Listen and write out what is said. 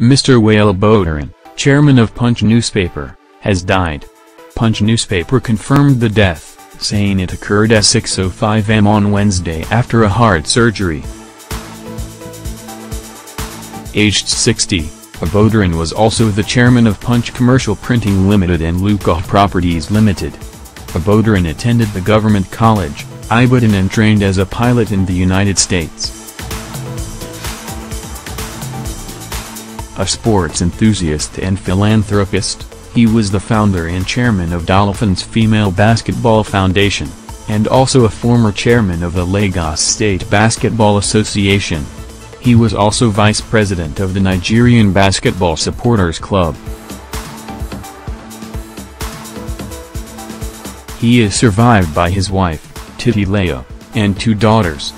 Mr. Wale Aboderin, chairman of Punch newspaper, has died. Punch newspaper confirmed the death, saying it occurred at 6.05 am on Wednesday after a heart surgery. Aged 60, Aboderin was also the chairman of Punch Commercial Printing Limited and Luca Properties Limited. Aboderin attended the government college, Ibadan and trained as a pilot in the United States. A sports enthusiast and philanthropist, he was the founder and chairman of Dolphins Female Basketball Foundation, and also a former chairman of the Lagos State Basketball Association. He was also vice president of the Nigerian Basketball Supporters Club. He is survived by his wife, Titi Titilayo, and two daughters.